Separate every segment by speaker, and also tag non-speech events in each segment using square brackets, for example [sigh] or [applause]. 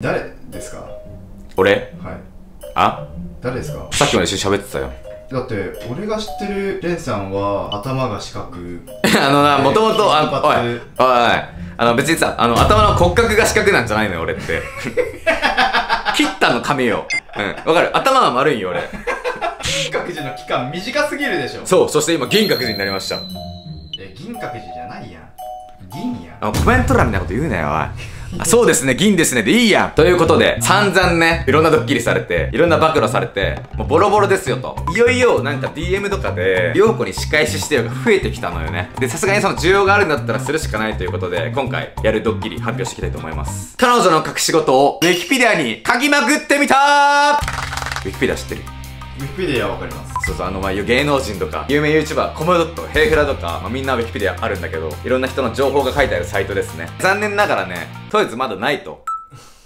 Speaker 1: 誰ですか？
Speaker 2: 俺？
Speaker 1: はい。
Speaker 2: あ？
Speaker 1: 誰ですか？
Speaker 2: さっきまで一緒に喋ってたよ。
Speaker 1: だって俺が知ってるレンさんは頭が四角。[laughs]
Speaker 2: あのなもともとあ
Speaker 1: 金髪
Speaker 2: おいおいあの別にさあの頭の骨格が四角なんじゃないのよ俺って。[laughs] 切ったの髪を。うん。わかる？頭は丸いよ俺。
Speaker 1: 銀閣寺の期間短すぎるでしょ。
Speaker 2: そうそして今銀閣寺になりました。
Speaker 1: え銀閣寺じゃないやん。銀や。ん
Speaker 2: あのコメント欄みたいなこと言うなよおいあそうですね。銀ですね。でいいや。んということで散々ねいろんなドッキリされていろんな暴露されてもうボロボロですよと。いよいよなんか DM とかで陽子に仕返ししてよが増えてきたのよね。でさすがにその需要があるんだったらするしかないということで今回やるドッキリ発表していきたいと思います。彼女の隠し事をウィキペディアに書きまくってみたー！ウィキペディア知ってる？
Speaker 1: ウィキペディアはわかります。
Speaker 2: そうそうあのまあ芸能人とか有名 YouTuber コムドットヘイフラとか、まあ、みんなウィキペディアあるんだけどいろんな人の情報が書いてあるサイトですね。残念ながらねとりあえずまだないと。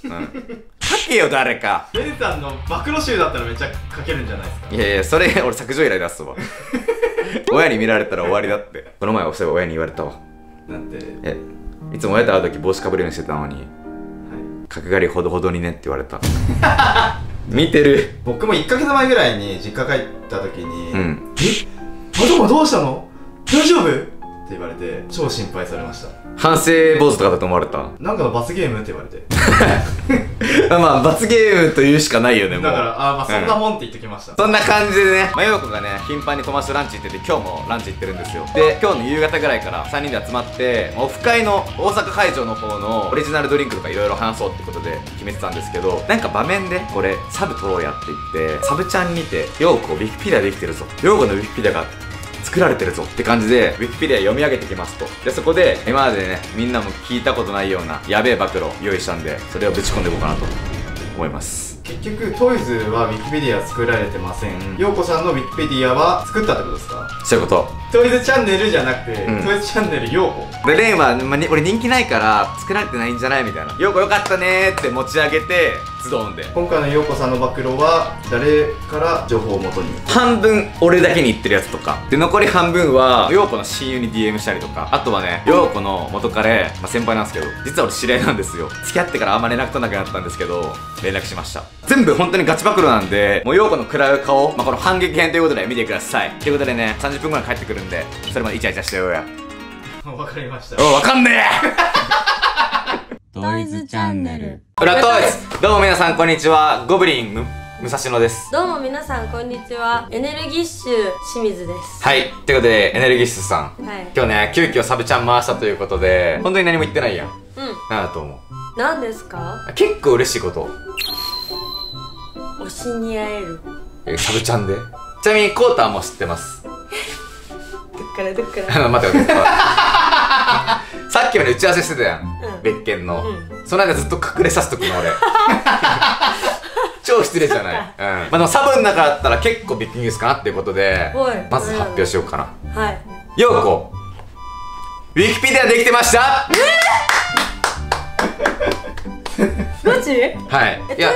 Speaker 2: うん。書けよ誰か。
Speaker 1: レンさんの暴露集だったらめっちゃ書けるんじゃないですか？
Speaker 2: いやいやそれ俺削除依頼出すわ。[laughs] 親に見られたら終わりだって。この前そういえば親に言われたわ。
Speaker 1: なんて？
Speaker 2: えいつも親と会う時帽子かぶるようにしてたのに
Speaker 1: はい。
Speaker 2: 角刈りほどほどにねって言われた [laughs] 見てる。
Speaker 1: 僕も1ヶ月前ぐらいに実家帰った時に「
Speaker 2: うん。
Speaker 1: え頭どうしたの？大丈夫?」言われて超心配されました。
Speaker 2: 反省坊主とかだと思われた？
Speaker 1: なんかの罰ゲームって言われて。[laughs]
Speaker 2: まあ罰ゲームというしかないよねもう。
Speaker 1: だからあーまあそんなもんって言っときました、
Speaker 2: そんな感じでね、まあ、ようこがね、頻繁に友達とランチ行ってて、今日もランチ行ってるんですよ。で、今日の夕方ぐらいから3人で集まって、オフ会の大阪会場の方のオリジナルドリンクとかいろいろ話そうってことで決めてたんですけど、なんか場面で、これ、サブ取ろうやって言って、サブちゃんにて、ようこウィキペディアできてるぞ。ようこのウィキペディアが作られてるぞって感じで、ウィキペディア読み上げてきますと。で、そこで、今までね、みんなも聞いたことないような、やべえ暴露を用意したんで、それをぶち込んでいこうかなと思います。
Speaker 1: 結局トイズはウィキペディア作られてません陽子さんのウィキペディアは作ったってことですか？
Speaker 2: そういうこと。
Speaker 1: トイズチャンネルじゃなくて、
Speaker 2: うん
Speaker 1: トイズチャンネル陽子
Speaker 2: で、レンは、まあに俺人気ないから作られてないんじゃないみたいな。ようこよかったねーって持ち上げて、ズドンで。
Speaker 1: 今回の陽子さんの暴露は誰から情報をもとに？
Speaker 2: 半分俺だけに言ってるやつとか。で、残り半分は、ようこの親友に DM したりとか。あとはね、ようこの元彼、まあ、先輩なんですけど、実は俺知り合いなんですよ。付き合ってからあんま連絡取らなくなったんですけど、連絡しました。全部本当にガチ暴露なんで、もうようこの食らう顔、まあ、この反撃編ということで見てください。ということでね、30分ぐらい帰ってくるんで、それまでイチャイチャしてようや。
Speaker 1: わかりました
Speaker 2: おわかんねえ
Speaker 3: トイズチャンネル。
Speaker 2: 裏トイズ。どうも皆さんこんにちは。ゴブリンむ武蔵野です。
Speaker 3: どうも皆さんこんにちは。エネルギッシュ清水です。
Speaker 2: はい。ということでエネルギッシュさん。
Speaker 3: はい。
Speaker 2: 今日ね急遽サブちゃん回したということで本当に何も言ってないやん。
Speaker 3: うん。
Speaker 2: なんだと思う。
Speaker 3: 何ですか？
Speaker 2: 結構嬉しいこと。
Speaker 3: 推しに会える。
Speaker 2: えサブちゃんで？ちなみにコーターも知ってます。[laughs]
Speaker 3: どっからどっか
Speaker 2: あ
Speaker 3: ら？
Speaker 2: の [laughs] 待って待って [laughs] さっきまで打ち合わせしてたやん、
Speaker 3: うん。
Speaker 2: 別件の、
Speaker 3: う
Speaker 2: その間ずっと隠れさせとくの俺。[laughs] 超失礼じゃない、うん、まあでもサブの中だったら結構ビッグニュースかなっていうことでまず発表しようかな。
Speaker 3: はい。
Speaker 2: ようこ。ウィキペディアできてました？
Speaker 3: マジ？え
Speaker 2: はい。
Speaker 3: トイズチ
Speaker 2: いや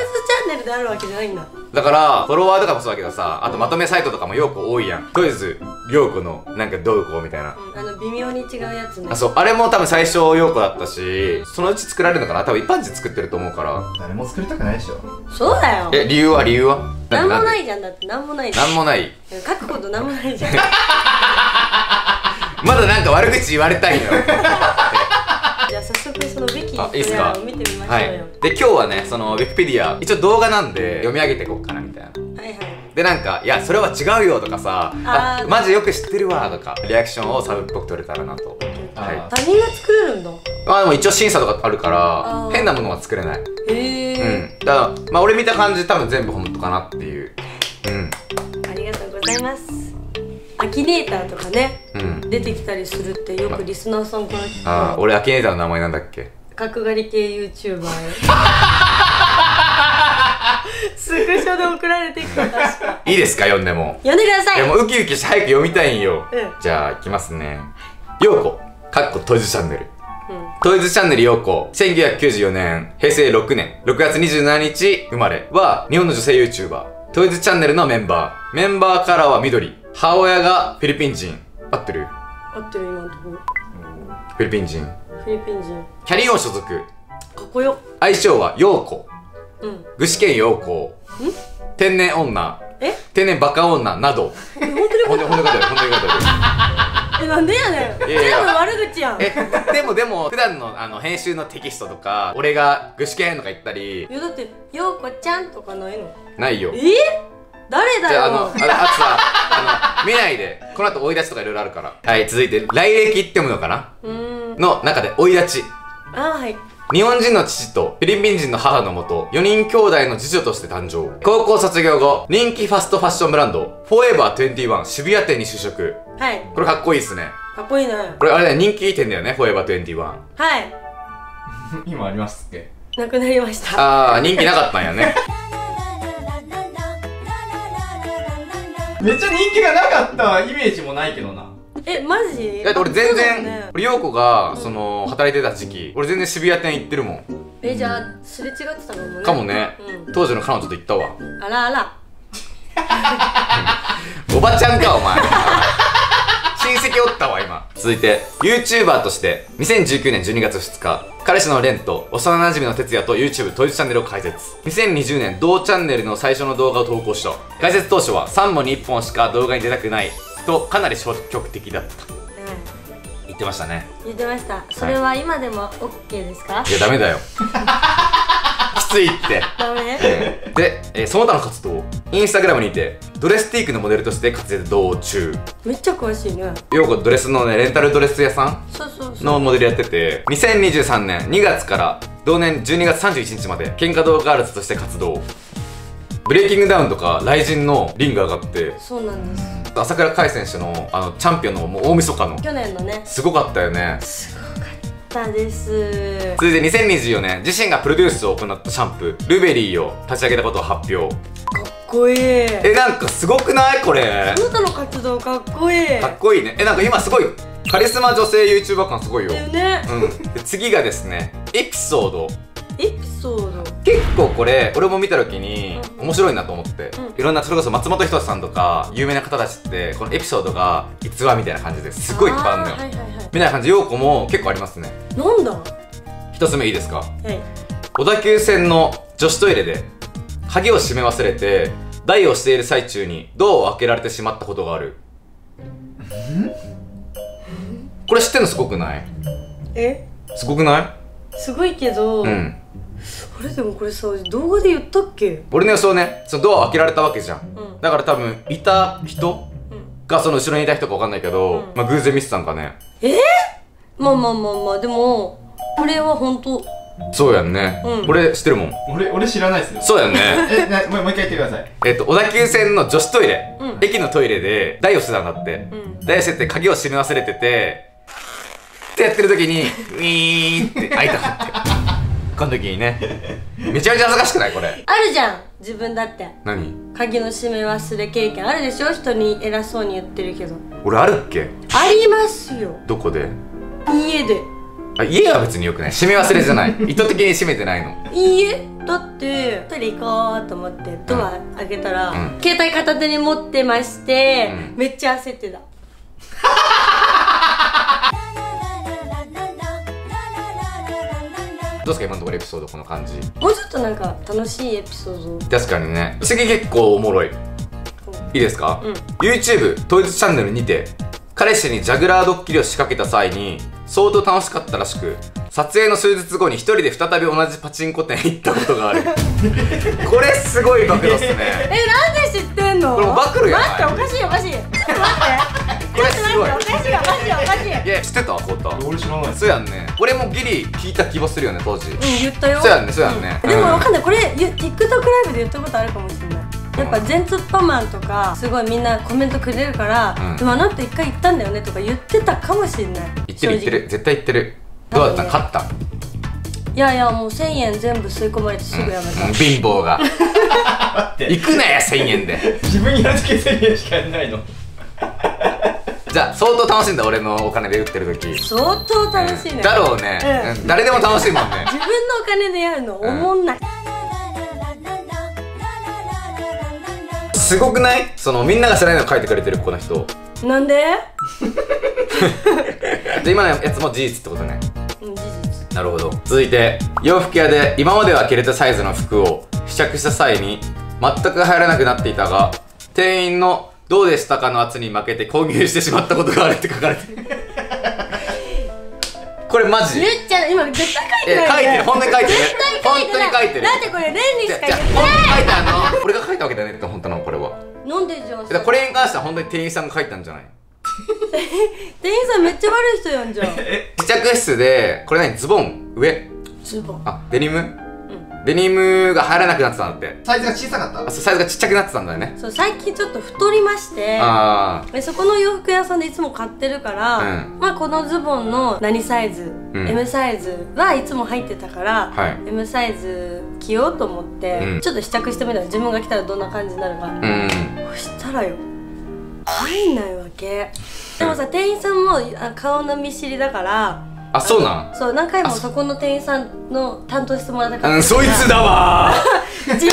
Speaker 3: ャンネルであるわけじゃないんだ。
Speaker 2: だからフォロワーとかもそうだけどさあとまとめサイトとかもようこ多いやん。とりあえずようこのなんかどうこうみたいな。
Speaker 3: うんあの微妙に違うやつね。
Speaker 2: あそう。あれも多分最初ようこだったしそのうち作られるのかな。多分一般人作ってると思うから。
Speaker 1: 誰も作りたくないでしょ。
Speaker 3: そうだよ。
Speaker 2: え理由は？理由は？
Speaker 3: なんもない
Speaker 2: い
Speaker 3: じゃんだって。なんもない
Speaker 2: なん。もない。
Speaker 3: 書くことなんもないじゃん。[laughs]
Speaker 2: まだなんか悪口言われたいのよ
Speaker 3: じゃあ早速そのウィキ
Speaker 2: あいいっすか？
Speaker 3: を見てみましょうよ。
Speaker 2: はい。で今日はねそのウィキペディア一応動画なんで読み上げていこうかなみたいな。
Speaker 3: はいはい。
Speaker 2: でなんか「いやそれは違うよ」とかさ「あマジよく知ってるわ」とかリアクションをサブっぽく取れたらなと。
Speaker 1: あ
Speaker 2: はい。
Speaker 1: ー
Speaker 3: 他人が作れるんだ。
Speaker 2: まあでも一応審査とかあるか
Speaker 3: あ
Speaker 2: ら
Speaker 3: ー。
Speaker 2: 変なものは作れない。
Speaker 3: へえ
Speaker 2: うん。だからまあ俺見た感じ多分全部本当かなっていう。うん。
Speaker 3: ありがとうございます。アキネーターとかね。
Speaker 2: うん
Speaker 3: 出てきたりするってよくリスナーさんから聞く。
Speaker 2: ああ俺アキネーターの名前なんだっけ？
Speaker 3: 角刈り系 YouTuber スクショで送られてきた確か。
Speaker 2: いいですか？読んでも。
Speaker 3: 読んでください。
Speaker 2: いやもうウキウキして早く読みたいんよ、
Speaker 3: うん。
Speaker 2: じゃあいきますね。ようこかっこトイズチャンネル。
Speaker 3: うん。
Speaker 2: トイズチャンネルようこ1994年平成6年。6月27日生まれは日本の女性 YouTuber トイズチャンネルのメンバー。メンバーカラーは緑。母親がフィリピン人合ってる？
Speaker 3: 合ってる今のところ。
Speaker 2: フィリピン人。
Speaker 3: フィリピン人。
Speaker 2: キャリオン所属。
Speaker 3: かっこよ。
Speaker 2: 愛称は陽子。
Speaker 3: うん。
Speaker 2: 具志堅陽子。天然女。
Speaker 3: え？
Speaker 2: 天然バカ女など。
Speaker 3: え本当に？
Speaker 2: ほんでほんで書いてあるほんで書いてあ
Speaker 3: えなんでやねん。
Speaker 2: いやいや
Speaker 3: 全部悪口やん。
Speaker 2: るえでもでも普段のあの編集のテキストとか俺が具志堅とか言ったり。
Speaker 3: いやだって「ようこちゃん」とかないの？
Speaker 2: ないよ。
Speaker 3: え？誰だ
Speaker 2: じゃああの
Speaker 3: よ
Speaker 2: ああとさあの見ないで。この後追い出しとかいろいろあるから。はい続いて来歴って読むのかな？
Speaker 3: うーん。
Speaker 2: の中で追い立ち
Speaker 3: あはい。
Speaker 2: 日本人の父とフィリピン人の母のもと4人兄弟の次女として誕生。高校卒業後人気ファストファッションブランドフォーエバー21渋谷店に就職。
Speaker 3: はい。
Speaker 2: これかっこいいっすね。
Speaker 3: かっこいいね。
Speaker 2: これあれだよ人気店だよねフォーエバー21
Speaker 3: はい。[laughs]
Speaker 1: 今ありますっけ？
Speaker 3: なくなりました。
Speaker 2: ああ人気なかったんやね [laughs]
Speaker 1: めっちゃ人気がなかったイメージもないけどな。
Speaker 3: えマジ？
Speaker 2: だって俺全然、
Speaker 3: ね。
Speaker 2: 俺陽子がその働いてた時期俺全然渋谷店行ってるもん。
Speaker 3: えじゃあすれ違ってたかもね。
Speaker 2: かもね、
Speaker 3: うん。
Speaker 2: 当時の彼女と行ったわ。
Speaker 3: あらあら。
Speaker 2: おばちゃんかお前親戚おったわ今。続いて YouTuber として2019年12月2日彼氏のレンと幼馴染の哲也と YouTube 統一チャンネルを開設。2020年同チャンネルの最初の動画を投稿した。開設当初は3本に1本しか動画に出たくないとかなり消極的だった。
Speaker 3: うん。
Speaker 2: 言ってましたね。
Speaker 3: 言ってました。それは今でも OK ですか？
Speaker 2: いやダメだよ。[laughs] きついって。
Speaker 3: ダメ？
Speaker 2: で、えーその他の活動インスタグラムにてドレスティークのモデルとして活動中。
Speaker 3: めっちゃ詳しいね。
Speaker 2: ようこドレスのねレンタルドレス屋さんのモデルやってて2023年2月から同年12月31日まで喧嘩道ガールズとして活動。ブレイキングダウンとか RIZINのリング上がって
Speaker 3: そうなんです。
Speaker 2: 朝倉海選手のあのチャンピオンのもう大晦日の
Speaker 3: 去年のね。
Speaker 2: すごかったよね。
Speaker 3: すごかったです。
Speaker 2: 続いて2024年自身がプロデュースを行ったシャンプールベリーを立ち上げたことを発表
Speaker 3: こいい。
Speaker 2: えなんかすごくない？これ。
Speaker 3: あなたの活動かっこいい。
Speaker 2: かっこいいね。えなんか今すごいカリスマ女性 YouTuber 感すごいよ。
Speaker 3: だよね。
Speaker 2: うん。で次がですねエピソード。
Speaker 3: エピソード。
Speaker 2: 結構これ俺も見た時に
Speaker 3: うん。
Speaker 2: 面白いなと思って、
Speaker 3: うん。
Speaker 2: いろんなそれこそ松本人志さんとか有名な方たちってこのエピソードが逸話みたいな感じですごいいっぱいあるのよ、
Speaker 3: ーはいはいはい。
Speaker 2: みたいな感じ陽子も結構ありますね。
Speaker 3: なんだ？は
Speaker 2: 一つ目いいですか？
Speaker 3: い。
Speaker 2: 小田急線の女子トイレで鍵を閉め忘れて台をしている最中にドアを開けられてしまったことがある。これ知ってんのすごくない？
Speaker 3: え？
Speaker 2: すごくない？
Speaker 3: すごいけど、
Speaker 2: うん。
Speaker 3: あれでもこれさ動画で言ったっけ？
Speaker 2: 俺の予想ねそのドアを開けられたわけじゃん。
Speaker 3: うん。
Speaker 2: だから多分いた人
Speaker 3: うん。
Speaker 2: がその後ろにいた人か分かんないけど、
Speaker 3: うん。
Speaker 2: まあ偶然見てたんかね。
Speaker 3: まあまあまあまあでもこれは本当
Speaker 2: そうやんね、
Speaker 3: うん。
Speaker 2: 俺知ってるもん。
Speaker 1: 俺俺知らないですよ。
Speaker 2: そうやんね。
Speaker 1: えなもうもう一回言ってください。
Speaker 2: えっと小田急線の女子トイレ、
Speaker 3: うん。
Speaker 2: 駅のトイレで台をしてたんだって、
Speaker 3: うん。
Speaker 2: 台をしてて鍵を閉め忘れててってやってる時にウィーンって開いたって。この時にね。めちゃめちゃ恥ずかしくないこれ。
Speaker 3: あるじゃん自分だって。
Speaker 2: 何？
Speaker 3: 鍵の閉め忘れ経験あるでしょ？人に偉そうに言ってるけど。
Speaker 2: 俺あるっけ？
Speaker 3: ありますよ。
Speaker 2: どこで？
Speaker 3: 家で
Speaker 2: あ家は別によくない。閉め忘れじゃない。[laughs] 意図的に閉めてないの。
Speaker 3: いいえ。だってトイレ行こうと思ってドア開けたら、
Speaker 2: うん。
Speaker 3: 携帯片手に持ってまして、
Speaker 2: うん。
Speaker 3: めっちゃ焦ってた。[laughs]
Speaker 2: どうですか今のところエピソードこの感じ。
Speaker 3: もうちょっとなんか楽しいエピソード。
Speaker 2: 確かにね。次結構おもろい。いいですか、
Speaker 3: うん。
Speaker 2: YouTube 統一チャンネルにて彼氏にジャグラードッキリを仕掛けた際に相当楽しかったらしく撮影の数日後に一人で再び同じパチンコ店へ行ったことがある。[laughs] これすごい暴露っすね。
Speaker 3: えなんで知ってんの？
Speaker 2: これ暴露やない
Speaker 3: 待っておかしいおかしいちょっと待って。
Speaker 2: これすごい。
Speaker 3: おかしいおかしいおかしい
Speaker 2: いや知ってたコータ
Speaker 1: 俺知らない。
Speaker 2: そうやんね。俺もギリ聞いた気はするよね当時。
Speaker 3: うん言ったよ。
Speaker 2: そうやんねそうやんね。
Speaker 3: うん。でも
Speaker 2: うん。
Speaker 3: わかんない。これゆ TikTok ライブで言ったことあるかもしれない。やっぱ全ツッパマンとかすごいみんなコメントくれるから、
Speaker 2: うん。
Speaker 3: でもあの人一回言ったんだよねとか言ってたかもしれない。
Speaker 2: 言ってる言ってる。絶対言ってる。どうだった？勝った？
Speaker 3: いやいやもう1000円全部吸い込まれてすぐやめた、
Speaker 2: うん。貧乏が。[laughs]
Speaker 1: 待って。
Speaker 2: 行くなや1000円で。
Speaker 1: 自分にやるだけ1000円しかやんないの。
Speaker 2: じゃあ相当楽しいんだ俺のお金で売ってる時。
Speaker 3: 相当楽しいね、
Speaker 2: だろうね、
Speaker 3: うん。
Speaker 2: うん誰でも楽しいもんね。
Speaker 3: 自分のお金でやるのおもんない、
Speaker 2: すごくない？そのみんなが知らないの書いてくれてるこの人。
Speaker 3: なんで？[laughs]
Speaker 2: で今のやつも事実ってことね。
Speaker 3: うん事実。
Speaker 2: なるほど。続いて洋服屋で今までは着れたサイズの服を試着した際に全く入らなくなっていたが店員の「どうでしたか?」の圧に負けて購入してしまったことがあるって書かれてる。[laughs] これマジ？
Speaker 3: ゆっちゃん今絶対書いてない
Speaker 2: え書いてる。本当に書いてる。
Speaker 3: 絶対書いてない。
Speaker 2: 本当に書いてる。
Speaker 3: だってこれレンにしか
Speaker 2: じゃ
Speaker 3: 言って
Speaker 2: じゃ本当に書いてあるの？俺が書いたわけだよね本当なの。これは
Speaker 3: なんでじゃあ
Speaker 2: だからこれに関しては本当に店員さんが書いたんじゃない？[laughs]
Speaker 3: 店員さんめっちゃ悪い人やんじゃん [laughs]
Speaker 2: 試着室でこれ何？ズボン？上？
Speaker 3: ズボン。
Speaker 2: あデニム？デニムが入らなくなってたんだって。
Speaker 1: サイズが小さかった？
Speaker 2: あそうサイズがちっちゃくなってたんだよね。
Speaker 3: そう最近ちょっと太りまして。
Speaker 2: あ
Speaker 3: でそこの洋服屋さんでいつも買ってるから、
Speaker 2: うん。
Speaker 3: まあこのズボンの何サイズ、
Speaker 2: うん。
Speaker 3: M サイズはいつも入ってたから、
Speaker 2: はい。
Speaker 3: M サイズ着ようと思って、
Speaker 2: うん。
Speaker 3: ちょっと試着してみたら自分が着たらどんな感じになるか、
Speaker 2: あうん。
Speaker 3: そしたらよ入んないわけ。でもさ店員さんもあ顔の見知りだから
Speaker 2: あそうなん？
Speaker 3: そう何回もそこの店員さんの担当してもらったから。
Speaker 2: うんそいつだわ。[laughs]
Speaker 3: 違う
Speaker 2: そい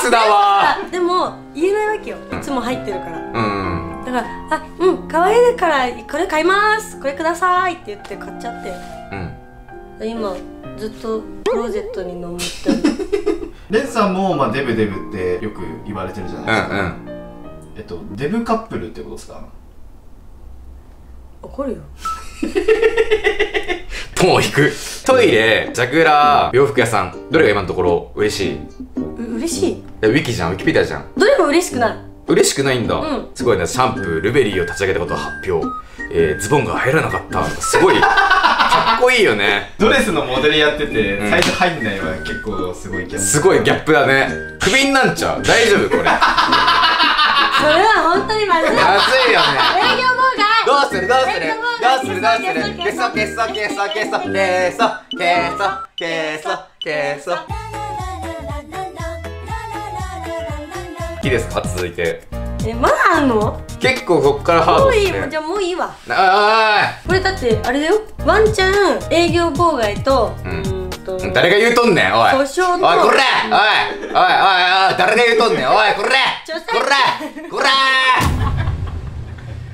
Speaker 2: つだわ。[laughs]
Speaker 3: でも言えないわけよ。いつも入ってるから。
Speaker 2: うん
Speaker 3: だから「あうん可愛いからこれ買います。これください」って言って買っちゃって。
Speaker 2: うん。
Speaker 3: 今ずっとクローゼットに眠って。る [laughs]
Speaker 1: レンさんも、まあ、デブデブってよく言われてるじゃ
Speaker 2: う
Speaker 1: ないですか、
Speaker 2: んうん。
Speaker 1: えっとデブカップルってことですか？
Speaker 3: 怒るよ
Speaker 2: トンを引く。トイレジャグラー洋服屋さん。どれが今のところ嬉しい？う
Speaker 3: 嬉しい？
Speaker 2: えウィキじゃん。ウィキペディアじゃん。
Speaker 3: どれも嬉しくない？
Speaker 2: 嬉しくないんだ、
Speaker 3: うん。
Speaker 2: すごいね。シャンプールベリーを立ち上げたことを発表、えー、ズボンが入らなかった。すごい。[laughs] かっこいいよね。
Speaker 1: ドレスのモデルやってて、
Speaker 2: うん。
Speaker 1: サイズ入んないは結構すごいギャップ。
Speaker 2: すごいギャップだね。クビになんちゃう。大丈夫これ。ま [laughs]
Speaker 3: それは本当にまずい。営業妨害
Speaker 2: ずいよね。どうするどうする
Speaker 3: え
Speaker 2: どうするどうする。消そう消そう消そう消そう消そう消そう消そう消そういいですか続いて。
Speaker 3: えまだあんの？
Speaker 2: 結構こっからハー
Speaker 3: もういい
Speaker 2: ドですね
Speaker 3: じゃあもういいわ。
Speaker 2: あ
Speaker 3: これだってあれだよ。ワンチャン営業妨害とう
Speaker 2: うん
Speaker 3: ーんと
Speaker 2: ー誰が言うとんねんおい。おい
Speaker 3: 訴訟の
Speaker 2: これおいおいおいおい誰が言うとんねんおいこれこれこれ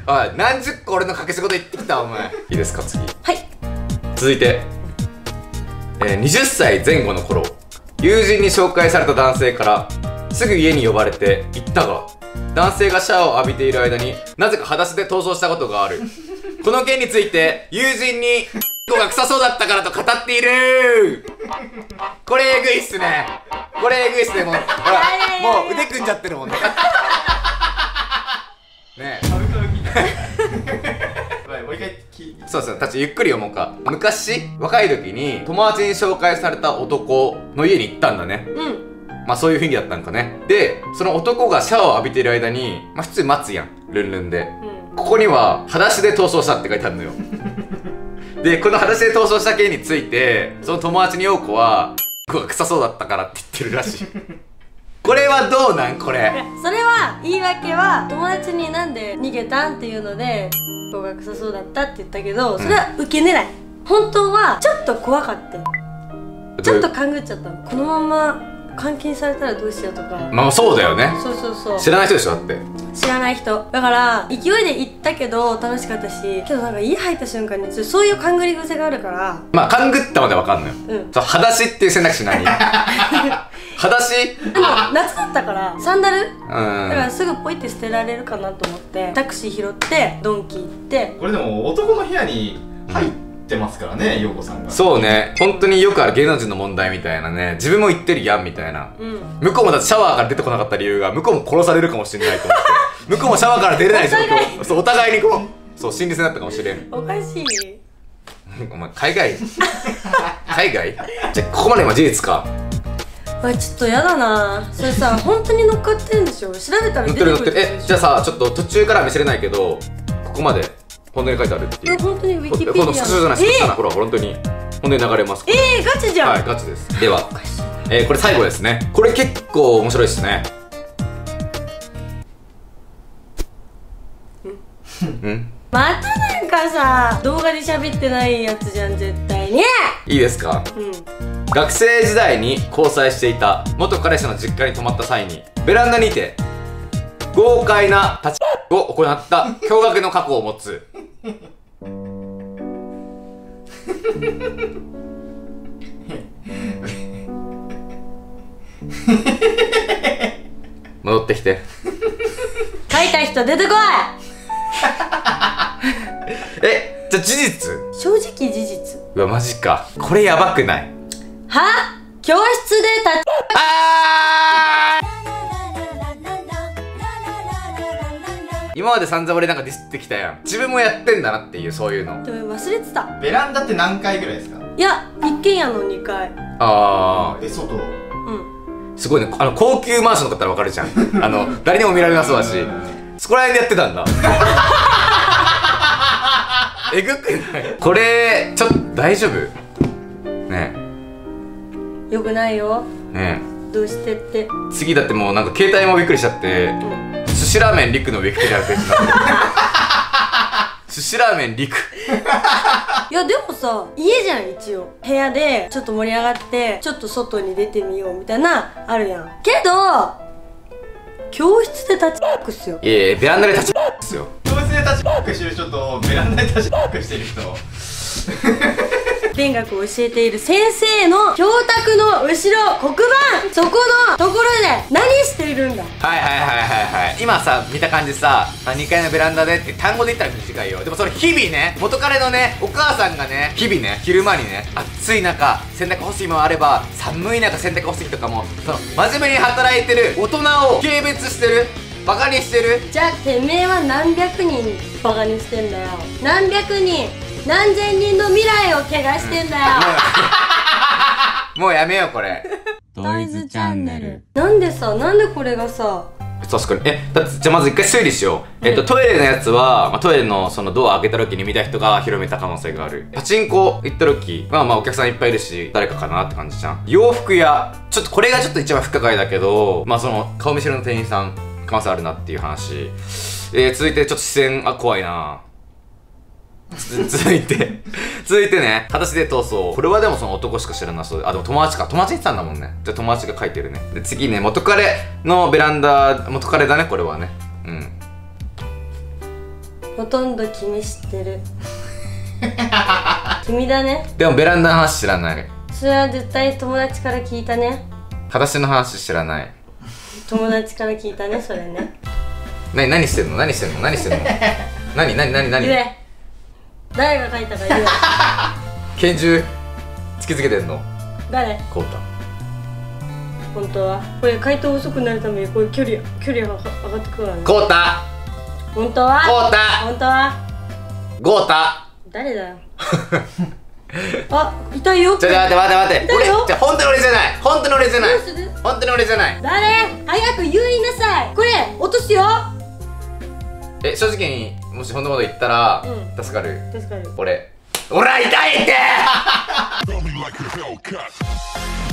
Speaker 2: おい何十個俺の掛け仕事言ってきたお前。いいですか次。
Speaker 3: はい。
Speaker 2: 続いて、えー20歳前後の頃友人に紹介された男性からすぐ家に呼ばれて行ったが男性がシャワーを浴びている間になぜか裸足で逃走したことがある。この件について友人に子が臭そうだったからと語っている。これえぐいっすね。これえぐいっすねもう。ほらもう腕組んじゃってるもんね
Speaker 1: もう一回聞い
Speaker 2: そうそう、たちゆっくり読もうか。昔、若い時に友達に紹介された男の家に行ったんだね。
Speaker 3: うん
Speaker 2: まあそういう雰囲気だったんかね。で、その男がシャワーを浴びている間に、まあ普通待つやん。ルンルンで。
Speaker 3: うん
Speaker 2: ここには、裸足で逃走したって書いてあるのよ。で、この裸足で逃走した件について、その友達に陽子は、子が臭そうだったからって言ってるらしい。これはどうなんこれ？
Speaker 3: それは言い訳は友達になんで逃げたんっていうので子が臭そうだったって言ったけどそれは受け狙い、本当はちょっと怖かった。ちょっと勘ぐっちゃったの。このまま監禁されたらどうしようとか。
Speaker 2: まあそうだよね。
Speaker 3: そうそうそう。
Speaker 2: 知らない人でしょだって。
Speaker 3: 知らない人。だから勢いで行ったけど楽しかったしけどなんか家入った瞬間にそういう勘ぐり癖があるから。
Speaker 2: まあ勘ぐったまでわかんのよ。
Speaker 3: うん。
Speaker 2: そう、裸足っていう選択肢何 [laughs] 裸足？
Speaker 3: でも夏だったからサンダル？
Speaker 2: うん。
Speaker 3: だからすぐポイって捨てられるかなと思ってタクシー拾ってドンキ行って
Speaker 1: これでも男の部屋に入ってますからね陽子さんが
Speaker 2: そうね。本当によくある芸能人の問題みたいなね。自分も言ってるやんみたいな。
Speaker 3: うん
Speaker 2: 向こうもだってシャワーから出てこなかった理由が、向こうも殺されるかもしれないと思って。[laughs] 向こうもシャワーから出れない状
Speaker 3: お互
Speaker 2: 況。そう、お互いにこう、そう、心理戦だったかもしれん。
Speaker 3: おかしい
Speaker 2: お前、海外？海外？じゃあ、ここまで今事実か。
Speaker 3: あちょっとやだなそれさ本当に乗っかってるんでしょ？調べたら
Speaker 2: 乗
Speaker 3: 出てくる
Speaker 2: ってる乗ってる。え、じゃあさ、ちょっと途中からは見せれないけど、ここまで、本当に書いてあるっていう。
Speaker 3: 本当にウィキペディア
Speaker 2: このスクショじゃない、スクショじゃない。ほら、本当に。本当に流れます。
Speaker 3: えー、えー、ガチじゃん、
Speaker 2: はい、ガチです。では、えー、これ最後ですね。これ結構面白いですね。うん
Speaker 3: またなんかさ動画で喋ってないやつじゃん絶対に
Speaker 2: いいですか？
Speaker 3: うん
Speaker 2: 学生時代に交際していた元彼氏の実家に泊まった際にベランダにて豪快な立ちを行った驚愕の過去を持つ。戻ってきて。
Speaker 3: 書いた人出てこい！
Speaker 2: えじゃあ事実？
Speaker 3: 正直事実。
Speaker 2: うわマジか。これやばくない？
Speaker 3: は教室で立ち。
Speaker 2: あー今まで散々俺なんかディスってきたやん。自分もやってんだなっていうそういうの。
Speaker 3: でも忘れてた。
Speaker 1: ベランダって何回ぐらいですか？
Speaker 3: いや一軒家の2階。
Speaker 2: あ
Speaker 1: で外？
Speaker 3: うん。
Speaker 2: ーすごいね。あの高級マンションとかだったらわかるじゃん。[laughs] あの誰にも見られなそうだしそこら辺でやってたんだ。[laughs] えぐくない？これちょっと大丈夫？ね
Speaker 3: よくないよ。
Speaker 2: え。ね
Speaker 3: どうしてって。
Speaker 2: え次だってもうなんか携帯もびっくりしちゃって。
Speaker 3: うん。
Speaker 2: 寿司ラーメン陸のウィキペディアページになってる。[laughs] 寿司ラーメン陸。
Speaker 3: いやでもさ家じゃん一応。部屋でちょっと盛り上がってちょっと外に出てみようみたいなあるやん。けど教室で立ちっくっすよ。
Speaker 2: いやいやベランダで立ちですよ。
Speaker 1: 教室で立ちバックしてる人とベランダで立ちバックしてる人
Speaker 3: 勉学を教えている先生の教卓の後ろ黒板そこのところで何しているんだ？
Speaker 2: はいはいはいはいはい。今さ見た感じさあ2階のベランダでって単語で言ったら短いよ。でもそれ日々ね元彼のねお母さんがね日々ね昼間にね暑い中洗濯干す暇もあれば寒い中洗濯干す日とかもその真面目に働いてる大人を軽蔑してるバカにしてる。
Speaker 3: じゃあてめえは何百人バカにしてんだよ。何百人何千人の未来を怪我してんだよ、[laughs]
Speaker 2: もうやめようこれ。
Speaker 3: トイズチャンネル。なんでさなんでこれがさ。
Speaker 2: 確かに。えだってじゃあまず一回推理しよう、えっとトイレのやつは、まあ、トイレのそのドア開けた時に見た人が広めた可能性がある。パチンコ行った時まあまあお客さんいっぱいいるし誰かかなって感じじゃん。洋服屋。ちょっとこれがちょっと一番不可解だけどまあその顔見知りの店員さん可能性あるなっていう話。えー、続いてちょっと視線あ怖いな。つ [laughs] 続いて続いてね裸足で逃走。これはでもその男しか知らなそう。あでも友達か。友達言ってたんだもんね。じゃあ友達が書いてるね。で次ね元彼のベランダ元彼だねこれはね。うん。
Speaker 3: ほとんど君知ってる。[laughs] 君だね。
Speaker 2: でもベランダの話知らない。
Speaker 3: それは絶対友達から聞いたね。
Speaker 2: 裸足の話知らない。
Speaker 3: 友達から聞いたねそれね。[laughs]
Speaker 2: 何何してんの？何してんの？何してんの？何何何何？
Speaker 3: 誰が書いたか言え
Speaker 2: 拳銃突きつけてんの？
Speaker 3: 誰？
Speaker 2: こうた。
Speaker 3: 本当は。これ回答遅くなるためにこういう距離距離が上がってくるわね。
Speaker 2: こうた。
Speaker 3: 本当は？
Speaker 2: こうた。
Speaker 3: 本当は？
Speaker 2: ゴータ
Speaker 3: 誰だよ？あいたよ。
Speaker 2: ちょちょ待って待って待って。俺じゃ本当に俺じゃない。本当に俺じゃない。本当に俺じゃない。
Speaker 3: 誰？早く言いなさい。これ落とすよ。
Speaker 2: え正直にもし本当のこと言ったら、
Speaker 3: うん。
Speaker 2: 助かる。
Speaker 3: 確かに
Speaker 2: 俺。俺は痛いって [laughs]